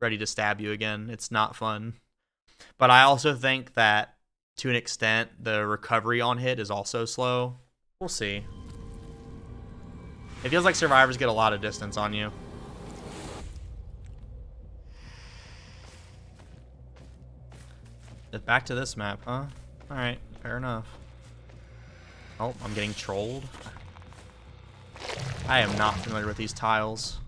ready to stab you again. It's not fun. But I also think that to an extent the recovery on hit is also slow. We'll see. It feels like survivors get a lot of distance on you. Back to this map, huh? Alright, fair enough. Oh, I'm getting trolled. I am not familiar with these tiles.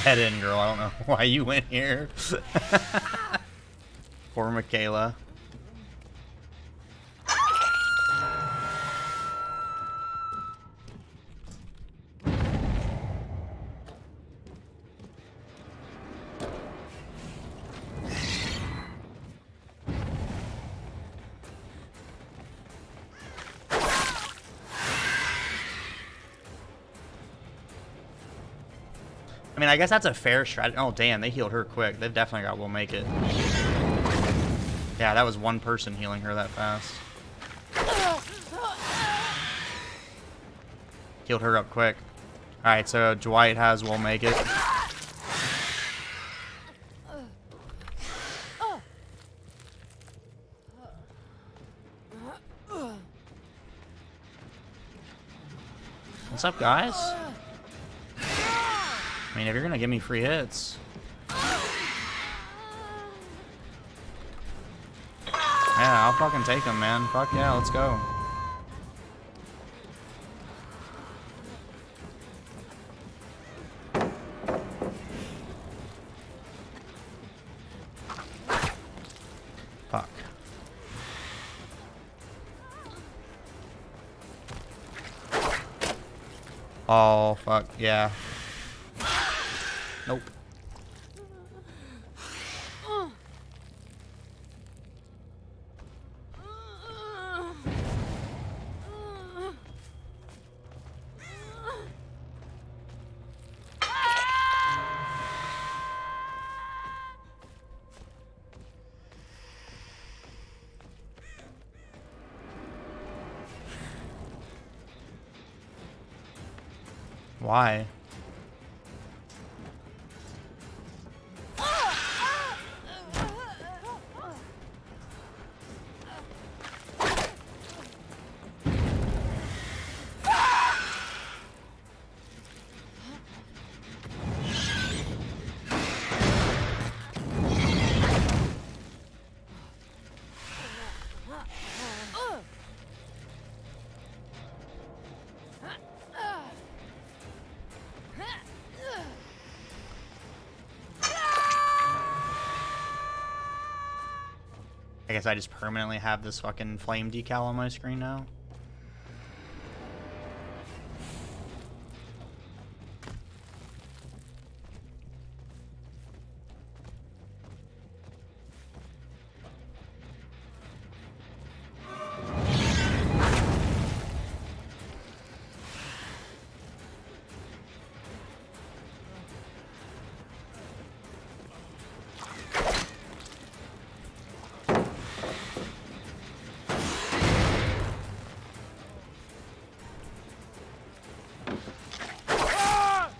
Head in, girl. I don't know why you went here. Poor Mikaela. I mean, I guess that's a fair strategy. Oh, damn, they healed her quick. They've definitely got We'll Make It. Yeah, that was one person healing her that fast. Healed her up quick. Alright, so Dwight has We'll Make It. What's up, guys? I mean, if you're gonna give me free hits. Yeah, I'll fucking take them, man. Fuck yeah, let's go. Fuck. Oh, fuck, yeah. Nope. Why? I guess I just permanently have this fucking flame decal on my screen now.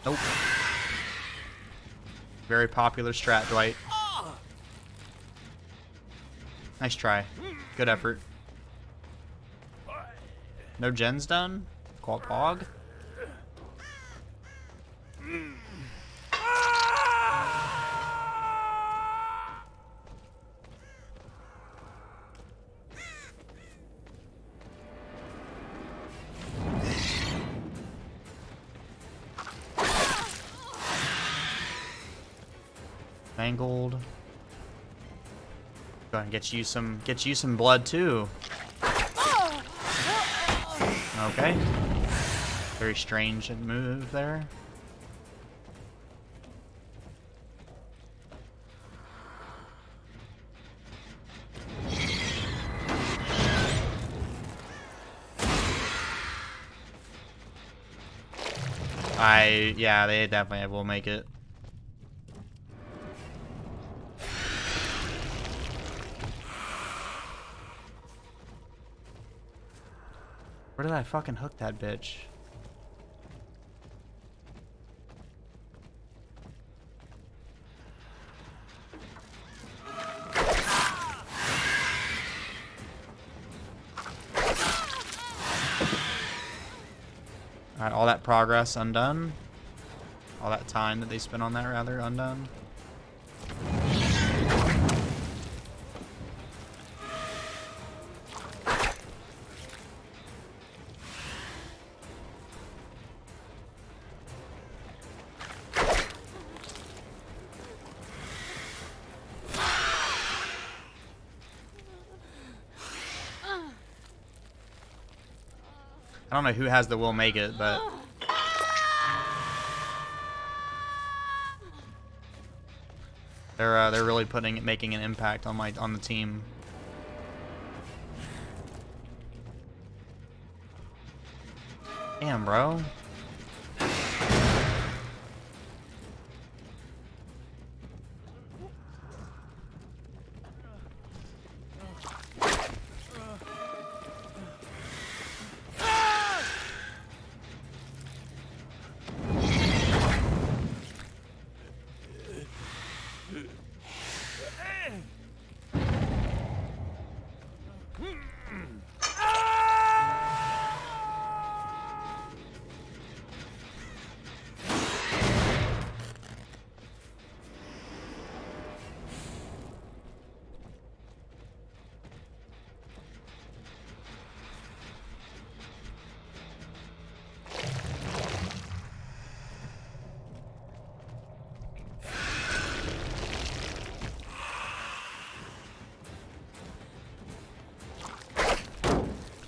Nope. Very popular strat, Dwight. Nice try. Good effort. No gens done? Qual Pog? Mangled. Go ahead and get you some get you some blood too. Okay. Very strange move there. I yeah, they definitely will make it. Where did I fucking hook that bitch? All that progress undone. All that time that they spent on that, rather, undone. I don't know who has the will make it, but they're uh, they're really putting making an impact on my on the team. Damn, bro.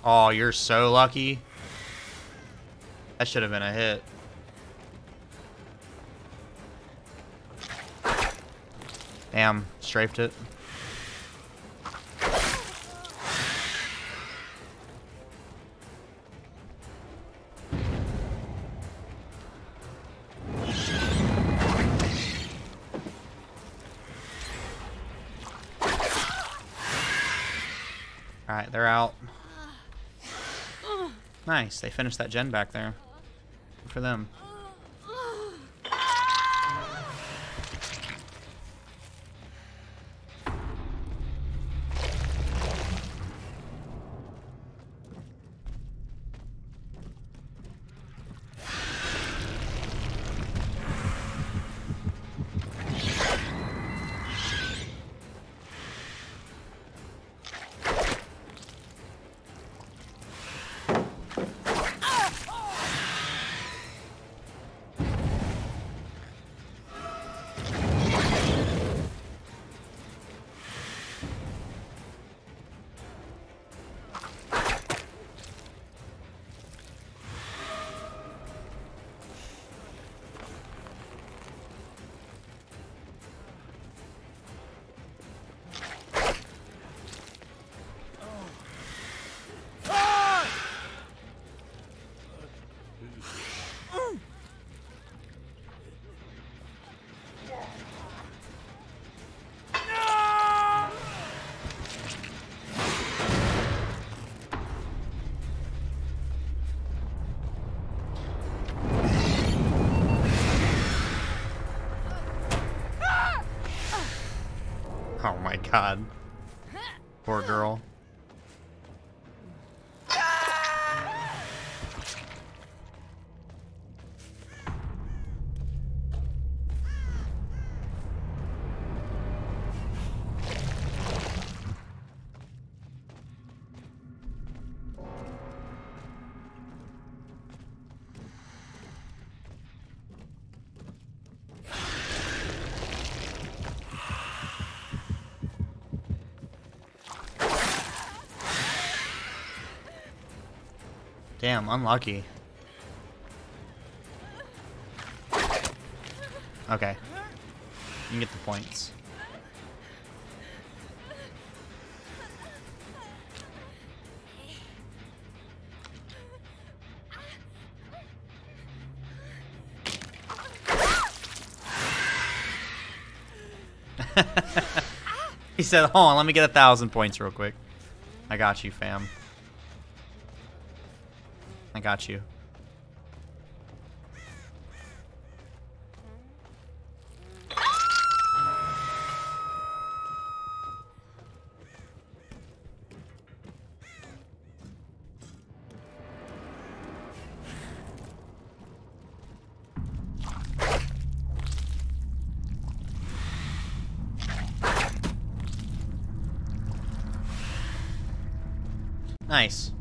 Oh, you're so lucky. That should have been a hit. Damn, strafed it. Alright, they're out. Nice, they finished that gen back there. Good for them. My god. Poor girl. Damn, unlucky. Okay. You can get the points. he said, hold on, let me get a thousand points real quick. I got you, fam. I got you. Nice.